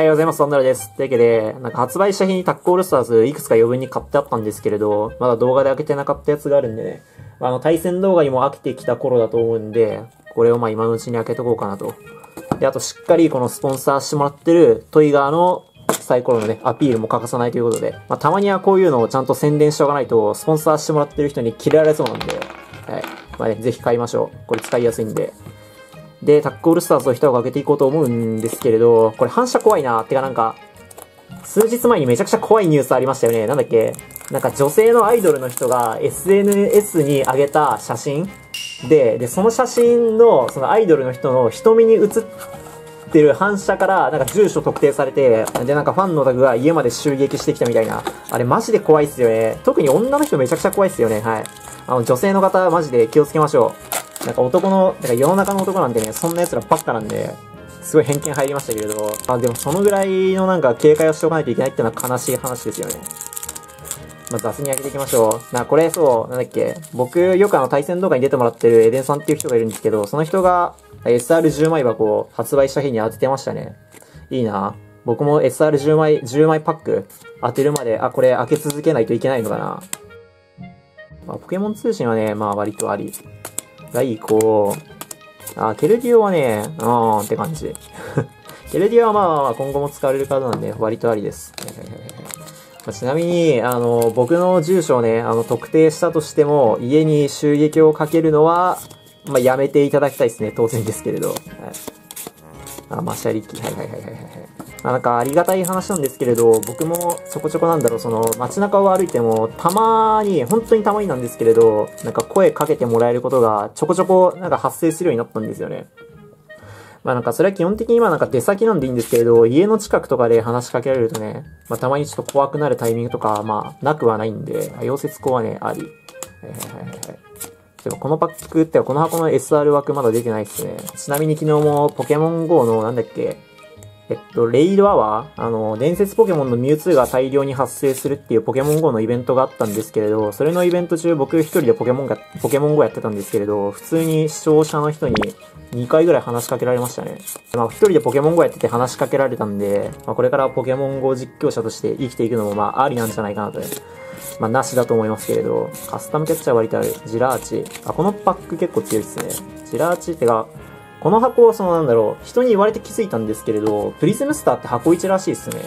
はい、おはようございます。サンダラです。というわけで、なんか発売した日にタックオールスターズいくつか余分に買ってあったんですけれど、まだ動画で開けてなかったやつがあるんでね、あの、対戦動画にも飽きてきた頃だと思うんで、これをまあ今のうちに開けとこうかなと。で、あとしっかりこのスポンサーしてもらってるトイガーのサイコロのね、アピールも欠かさないということで、まあたまにはこういうのをちゃんと宣伝しておかないと、スポンサーしてもらってる人に嫌われそうなんで、はい。まあね、ぜひ買いましょう。これ使いやすいんで。で、タックオールスターズを一箱開けていこうと思うんですけれど、これ反射怖いなっ。てかなんか、数日前にめちゃくちゃ怖いニュースありましたよね。なんだっけ？なんか女性のアイドルの人が SNS に上げた写真で、で、その写真の、そのアイドルの人の瞳に映ってる反射から、なんか住所特定されて、で、なんかファンのタグが家まで襲撃してきたみたいな。あれマジで怖いっすよね。特に女の人めちゃくちゃ怖いっすよね。はい。あの、女性の方マジで気をつけましょう。なんか男の、なんか世の中の男なんてね、そんな奴らばっかなんで、すごい偏見入りましたけれど、あでもそのぐらいのなんか警戒をしておかないといけないっていうのは悲しい話ですよね。まず、雑に開けていきましょう。な、これそう、なんだっけ、僕よくあの対戦動画に出てもらってるエデンさんっていう人がいるんですけど、その人が SR10 枚箱を発売した日に当ててましたね。いいな。僕も SR10 枚、10枚パック当てるまで、あ、これ開け続けないといけないのかな。まあ、ポケモン通信はね、まあ割とあり。ライコあ、ケルディオはね、あーって感じ。ケルディオはまあまあ今後も使われるカードなんで割とありです。ちなみに、あの、僕の住所をね、あの、特定したとしても、家に襲撃をかけるのは、まあ、やめていただきたいですね。当然ですけれど。はい。あ、マシャリキ。はいはいはいはいはい。あ、なんかありがたい話なんですけれど、僕もちょこちょこなんだろう、その街中を歩いても、たまに、本当にたまになんですけれど、なんか声かけてもらえることがちょこちょこなんか発生するようになったんですよね。まあなんかそれは基本的に今なんか出先なんでいいんですけれど、家の近くとかで話しかけられるとね、まあたまにちょっと怖くなるタイミングとか、まあなくはないんで、溶接工はね、あり。えー、はいはいはい。でもこのパックってこの箱の SR 枠まだ出てないっすね。ちなみに昨日もポケモン GO のなんだっけ、えっと、レイドアワーあの、伝説ポケモンのミュウツーが大量に発生するっていうポケモン GO のイベントがあったんですけれど、それのイベント中僕一人でポケモンが、ポケモン GO やってたんですけれど、普通に視聴者の人に2回ぐらい話しかけられましたね。まあ、一人でポケモン GO やってて話しかけられたんで、まあ、これからポケモン GO 実況者として生きていくのもまあ、ありなんじゃないかなと。まあ、なしだと思いますけれど、カスタムキャッチャー割とある。ジラーチ。あ、このパック結構強いですね。ジラーチってか、この箱は、そのなんだろう、人に言われて気づいたんですけれど、プリズムスターって箱1らしいっすね。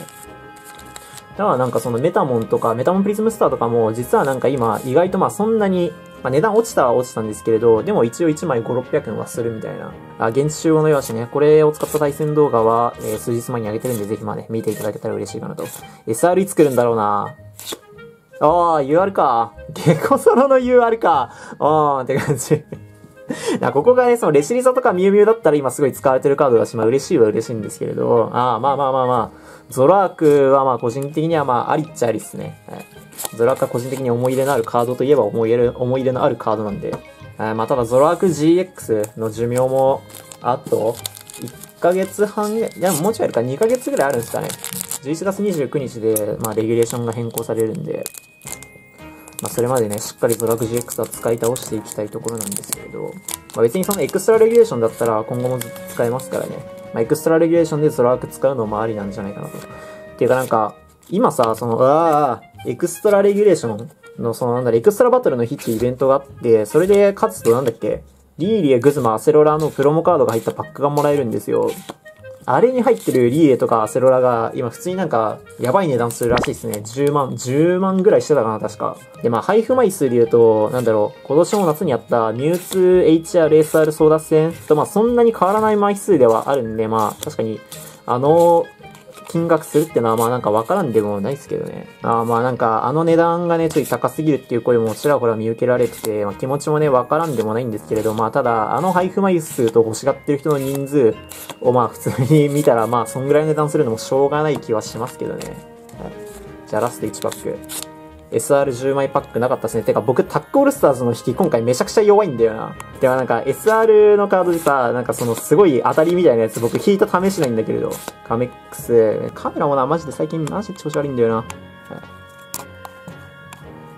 だからなんかそのメタモンとか、メタモンプリズムスターとかも、実はなんか今、意外とまあそんなに、まあ値段落ちたは落ちたんですけれど、でも一応1枚5、600円はするみたいな。あ、現地集合の用紙ね。これを使った対戦動画は、えー、数日前に上げてるんで、ぜひまあね、見ていただけたら嬉しいかなと。SR 作るんだろうなああ、UR か。ゲコソロの UR か。ああ、って感じ。ここがね、そのレシリザとかミュウミュウだったら今すごい使われてるカードだし、まあ嬉しいは嬉しいんですけれど、ああ、まあまあまあまあ、ゾラークはまあ個人的にはまあありっちゃありっすね。はい、ゾラークは個人的に思い入れのあるカードといえば思い入れ思い入れのあるカードなんで、あまあただゾラーク GX の寿命も、あと、1ヶ月半いや、もうちょいあるか、2ヶ月ぐらいあるんですかね。11月29日で、まあレギュレーションが変更されるんで、まあ、それまでね、しっかりドラッグ GX は使い倒していきたいところなんですけれど、まあ、別にそのエクストラレギュレーションだったら今後も使えますからね。まあ、エクストラレギュレーションでゾロアーク使うのもありなんじゃないかなと。っていうかなんか、今さ、その、ああ、エクストラレギュレーションの、そのなんだ、エクストラバトルの日っていうイベントがあって、それで勝つとなんだっけ、リーリエ、グズマ、アセロラのプロモカードが入ったパックがもらえるんですよ。あれに入ってるリーリエとかアセロラが今普通になんかやばい値段するらしいですね。10万、10万ぐらいしてたかな、確か。で、まあ配布枚数で言うと、なんだろう、今年も夏にあったミュウツー HR SR 争奪戦とまあそんなに変わらない枚数ではあるんで、まあ確かに、あの金額するってのはまあなんかわからんでもないですけどね。あまあなんかあの値段がね、ちょい高すぎるっていう声もちらほら見受けられてて、まあ、気持ちもね、わからんでもないんですけれど、まあただ、あの配布枚数と欲しがってる人の人数をまあ普通に見たらまあそんぐらいの値段するのもしょうがない気はしますけどね。はい。じゃあラスト1パック。SR10 枚パックなかったですね。てか僕、タックオールスターズの引き今回めちゃくちゃ弱いんだよな。でもなんか SR のカードでさ、なんかそのすごい当たりみたいなやつ僕引いた試しないんだけれど。カメックス。カメラもな、マジで最近マジで調子悪いんだよな。はい、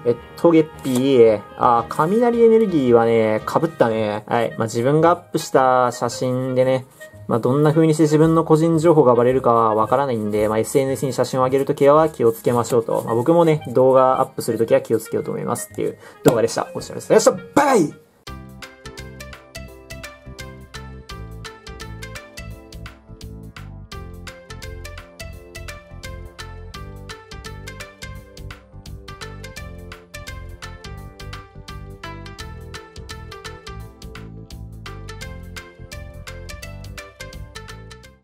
えっと、ゲッピー。あ、雷エネルギーはね、被ったね。はい。まあ、自分がアップした写真でね、まあ、どんな風にして自分の個人情報がバレるかはわからないんで、まあ、SNS に写真を上げるときは気をつけましょうと。まあ、僕もね、動画アップするときは気をつけようと思いますっていう動画でした。ご視聴ありがとうございました。バイ